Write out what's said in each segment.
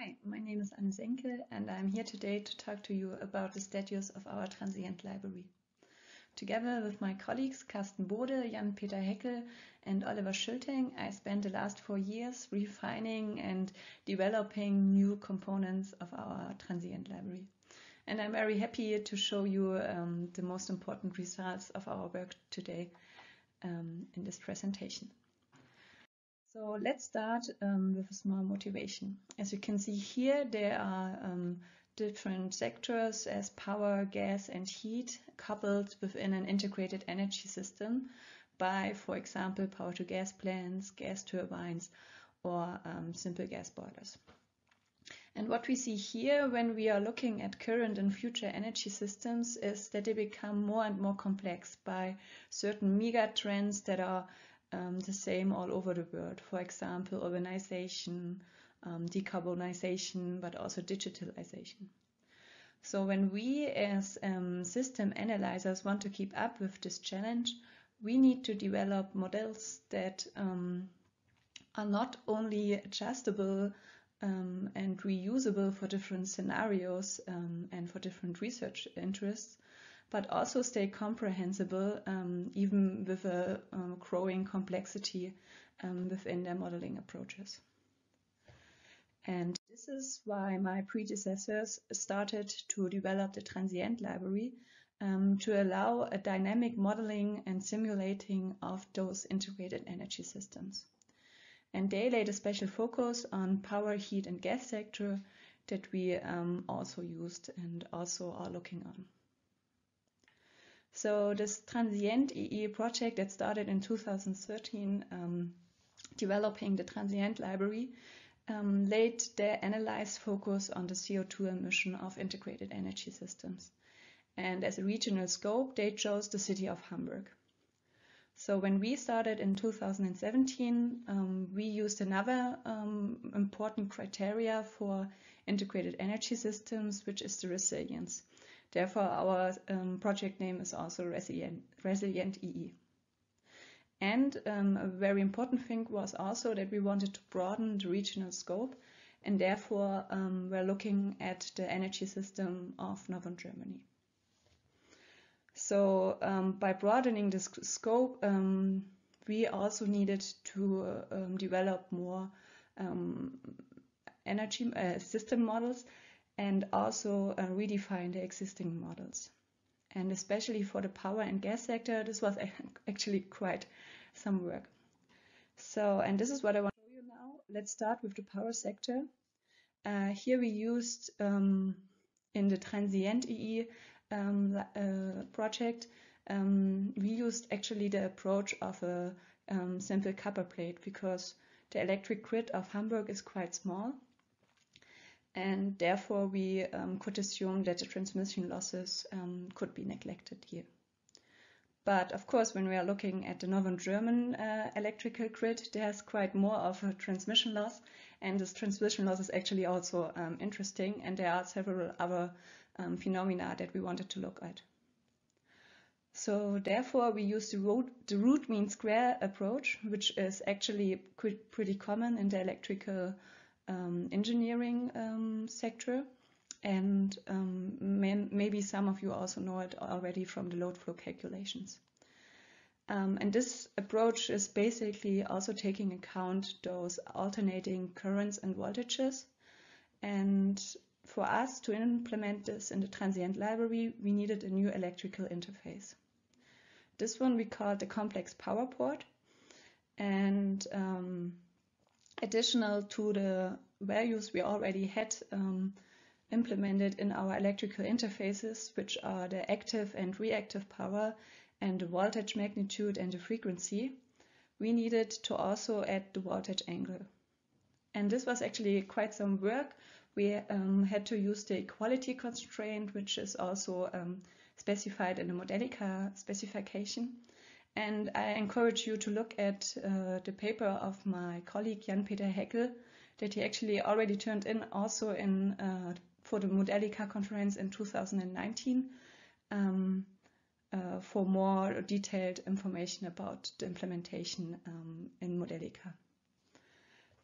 Hi, my name is Anne Senkel and I'm here today to talk to you about the status of our TransiEnt library. Together with my colleagues Carsten Bode, Jan-Peter Heckel and Oliver Schülting, I spent the last four years refining and developing new components of our TransiEnt library. And I'm very happy to show you um, the most important results of our work today um, in this presentation. So let's start um, with a small motivation. As you can see here, there are um, different sectors as power, gas and heat coupled within an integrated energy system by, for example, power to gas plants, gas turbines or um, simple gas boilers. And what we see here when we are looking at current and future energy systems is that they become more and more complex by certain mega trends that are um, the same all over the world. For example, urbanization, um, decarbonization, but also digitalization. So when we as um, system analyzers want to keep up with this challenge, we need to develop models that um, are not only adjustable um, and reusable for different scenarios um, and for different research interests, but also stay comprehensible um, even with a um, growing complexity um, within their modeling approaches. And this is why my predecessors started to develop the TransiEnt library um, to allow a dynamic modeling and simulating of those integrated energy systems. And they laid a special focus on power, heat and gas sector that we um, also used and also are looking on. So this TransiEnt EE project that started in 2013, um, developing the TransiEnt library, um, laid their analyzed focus on the CO2 emission of integrated energy systems. And as a regional scope, they chose the city of Hamburg. So when we started in 2017, um, we used another um, important criteria for integrated energy systems, which is the resilience. Therefore, our um, project name is also ResiliEnt, ResiliEnt EE. And um, a very important thing was also that we wanted to broaden the regional scope and therefore um, we're looking at the energy system of northern Germany. So um, by broadening the scope, um, we also needed to uh, develop more um, energy uh, system models and also uh, redefine the existing models. And especially for the power and gas sector, this was actually quite some work. So, and this is what I want to show you now. Let's start with the power sector. Uh, here we used um, in the TransiEnt EE um, uh, project, um, we used actually the approach of a um, simple copper plate because the electric grid of Hamburg is quite small and therefore we um, could assume that the transmission losses um, could be neglected here. But of course, when we are looking at the northern German uh, electrical grid, there's quite more of a transmission loss, and this transmission loss is actually also um, interesting, and there are several other um, phenomena that we wanted to look at. So therefore, we use the the root mean square approach, which is actually pretty common in the electrical um, engineering um, sector. And um, may, maybe some of you also know it already from the load flow calculations. Um, and this approach is basically also taking account those alternating currents and voltages. And for us to implement this in the TransiEnt library, we needed a new electrical interface. This one we called the complex power port. And um, additional to the values we already had um, implemented in our electrical interfaces, which are the active and reactive power and the voltage magnitude and the frequency, we needed to also add the voltage angle. And this was actually quite some work. We um, had to use the equality constraint, which is also um, specified in the Modelica specification. And I encourage you to look at uh, the paper of my colleague Jan-Peter Heckel that he actually already turned in also in uh, for the Modelica conference in 2019 um, uh, for more detailed information about the implementation um, in Modelica.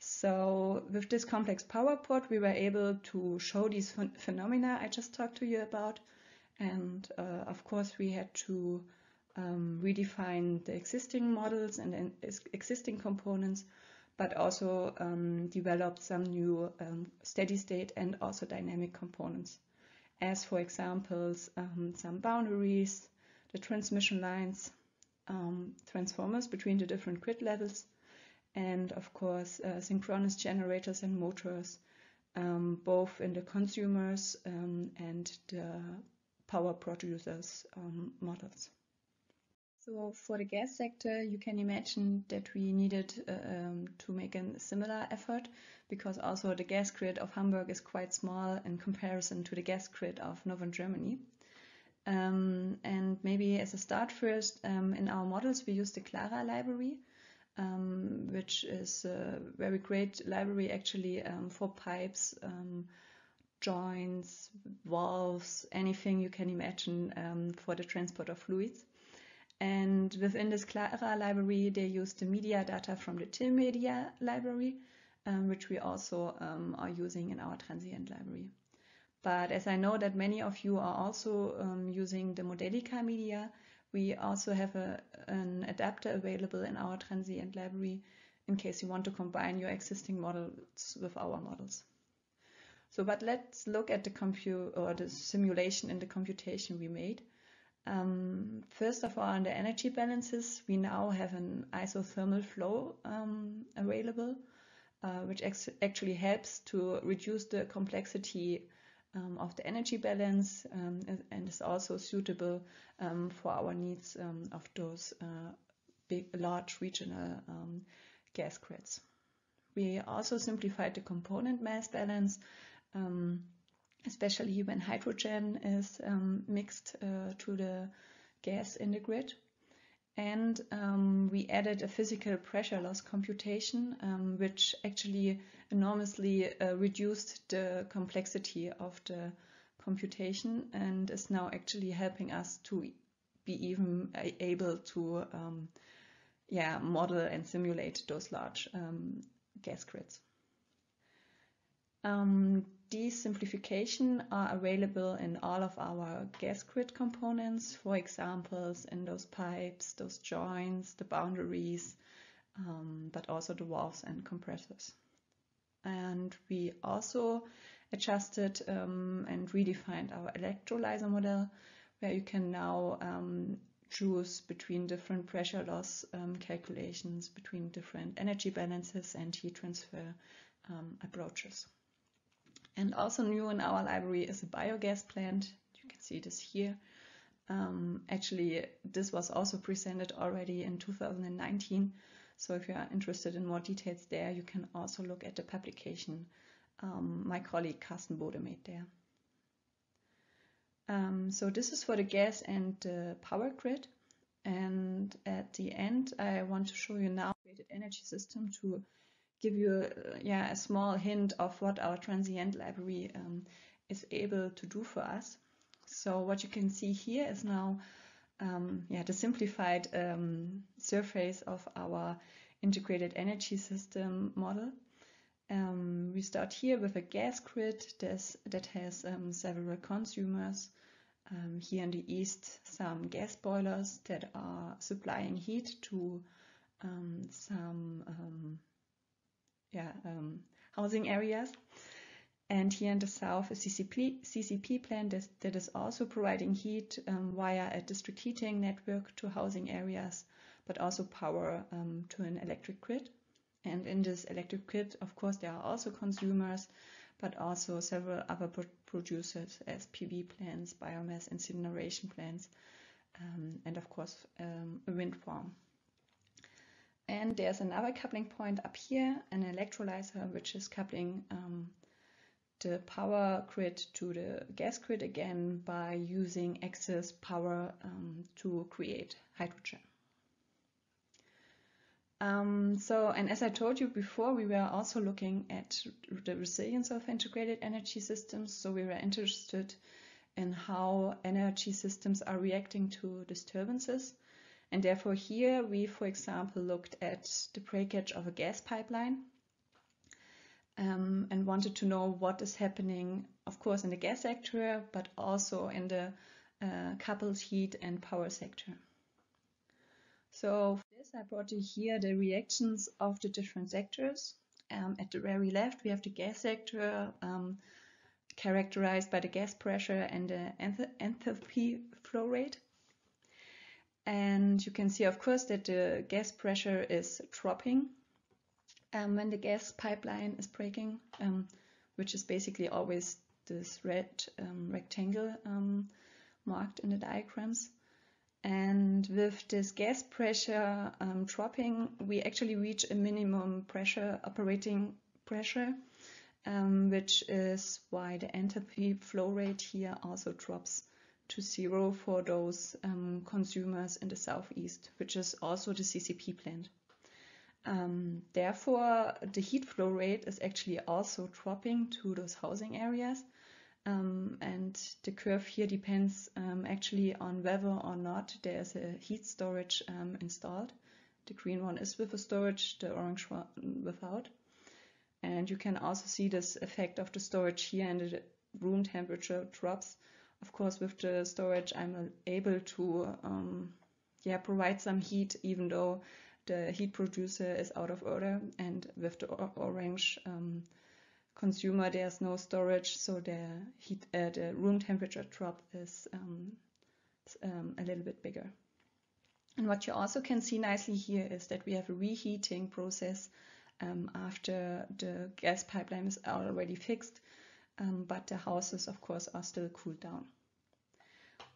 So with this complex power port, we were able to show these ph phenomena I just talked to you about. And uh, of course, we had to um, redefine the existing models and, existing components, but also um, develop some new um, steady state and also dynamic components. As for examples, um, some boundaries, the transmission lines, um, transformers between the different grid levels, and of course uh, synchronous generators and motors, um, both in the consumers um, and the power producers models. So for the gas sector, you can imagine that we needed uh, um, to make a similar effort because also the gas grid of Hamburg is quite small in comparison to the gas grid of northern Germany. Um, and maybe as a start first, um, in our models we use the ClaRa library, um, which is a very great library actually um, for pipes, um, joints, valves, anything you can imagine for the transport of fluids. And within this ClaRa library, they use the media data from the TILMedia library, which we also are using in our TransiEnt library. But as I know that many of you are also um, using the Modelica media, we also have a, an adapter available in our TransiEnt library in case you want to combine your existing models with our models. So, but let's look at the or the simulation and the computation we made. Um, first of all, on the energy balances, we now have an isothermal flow um, available, uh, which actually helps to reduce the complexity um, of the energy balance um, and is also suitable um, for our needs um, of those uh, big, large regional gas grids. We also simplified the component mass balance, um, especially when hydrogen is mixed uh, to the gas in the grid. And um, we added a physical pressure loss computation, um, which actually enormously uh, reduced the complexity of the computation and is now actually helping us to be even able to um, yeah, model and simulate those large um, gas grids. Um, these simplifications are available in all of our gas grid components, for examples in those pipes, those joints, the boundaries, um, but also the valves and compressors. And we also adjusted um, and redefined our electrolyzer model, where you can now um, choose between different pressure loss um, calculations, between different energy balances and heat transfer um, approaches. And also new in our library is a biogas plant. You can see this here. Um, actually, this was also presented already in 2019. So if you are interested in more details there, you can also look at the publication um, my colleague Carsten Bode made there. Um, so this is for the gas and the power grid. And at the end, I want to show you now the energy system to give you uh, yeah, a small hint of what our TransiEnt library um, is able to do for us. So what you can see here is now um, yeah, the simplified um, surface of our integrated energy system model. Um, we start here with a gas grid that has um, several consumers. Um, here in the east, some gas boilers that are supplying heat to some yeah, um, housing areas. And here in the south, a CCP, CCP plant that, that is also providing heat um, via a district heating network to housing areas, but also power um, to an electric grid. And in this electric grid, of course, there are also consumers, but also several other pro producers as PV plants, biomass incineration plants, um, and of course, um, a wind farm. And there's another coupling point up here, an electrolyzer, which is coupling um, the power grid to the gas grid again by using excess power um, to create hydrogen. Um, so, and as I told you before, we were also looking at the resilience of integrated energy systems. So we were interested in how energy systems are reacting to disturbances. And therefore here we, for example, looked at the breakage of a gas pipeline. um, and wanted to know what is happening, of course, in the gas sector, but also in the uh, coupled heat and power sector. So for this, I brought you here the reactions of the different sectors. Um, at the very left, we have the gas sector, um, characterized by the gas pressure and the enthalpy flow rate. And you can see, of course, that the gas pressure is dropping um, when the gas pipeline is breaking, um, which is basically always this red um, rectangle um, marked in the diagrams. And with this gas pressure um, dropping, we actually reach a minimum pressure, operating pressure, um, which is why the enthalpy flow rate here also drops to zero for those um, consumers in the southeast, which is also the CCP plant. Um, therefore, the heat flow rate is actually also dropping to those housing areas. Um, and the curve here depends um, actually on whether or not there is a heat storage um, installed. The green one is with a storage, the orange one without. And you can also see this effect of the storage here and the room temperature drops. Of course, with the storage, I'm able to um, yeah, provide some heat even though the heat producer is out of order. And with the orange um, consumer there's no storage so the heat uh, the room temperature drop is um, um, a little bit bigger. And what you also can see nicely here is that we have a reheating process um, after the gas pipeline is already fixed um, but the houses of course are still cooled down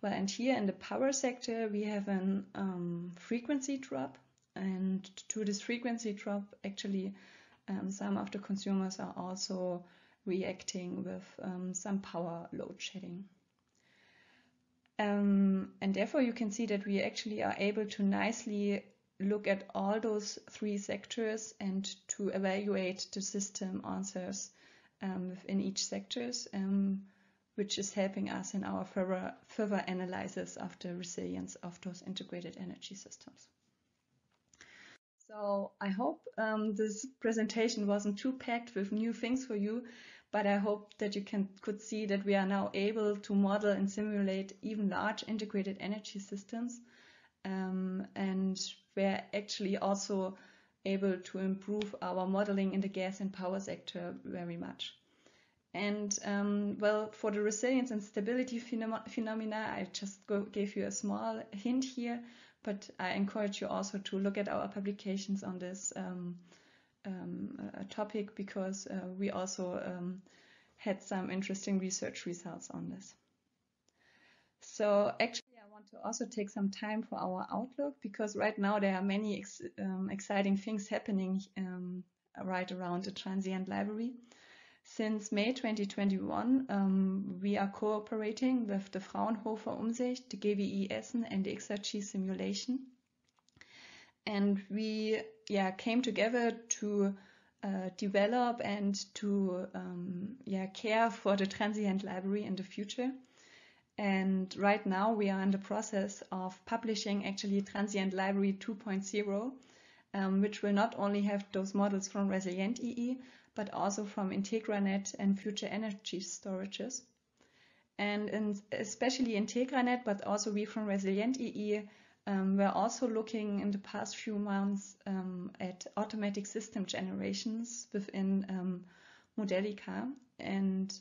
well and here in the power sector we have a um, frequency drop and to this frequency drop, actually, um, some of the consumers are also reacting with um, some power load shedding. Um, and therefore, you can see that we actually are able to nicely look at all those three sectors and to evaluate the system answers um, within each sectors, um, which is helping us in our further, further analysis of the resilience of those integrated energy systems. So I hope um, this presentation wasn't too packed with new things for you, but I hope that you can could see that we are now able to model and simulate even large integrated energy systems, um, and we're actually also able to improve our modeling in the gas and power sector very much. And um, well, for the resilience and stability phenom phenomena, I just go, gave you a small hint here but I encourage you also to look at our publications on this um, um, uh, topic because uh, we also um, had some interesting research results on this. So actually to also take some time for our outlook because right now there are many ex um, exciting things happening um, right around the TransiEnt library. Since May 2021, um, we are cooperating with the Fraunhofer Umsicht, the GWI Essen, and the XRG simulation. And we yeah, came together to uh, develop and to um, yeah, care for the TransiEnt library in the future. And right now we are in the process of publishing actually TransiEnt Library 2.0, um, which will not only have those models from ResiliEnt EE, but also from IntegraNet and future energy storages. And in, especially IntegraNet, but also we from ResiliEnt EE, um, we're also looking in the past few months um, at automatic system generations within um, Modelica. And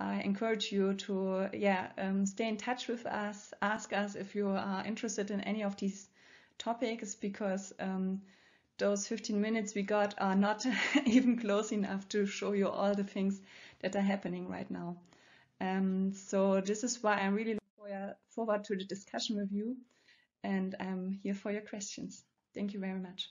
I encourage you to, yeah, um, stay in touch with us, ask us if you are interested in any of these topics, because um, those 15 minutes we got are not even close enough to show you all the things that are happening right now. Um, so this is why I'm really looking forward to the discussion with you and I'm here for your questions. Thank you very much.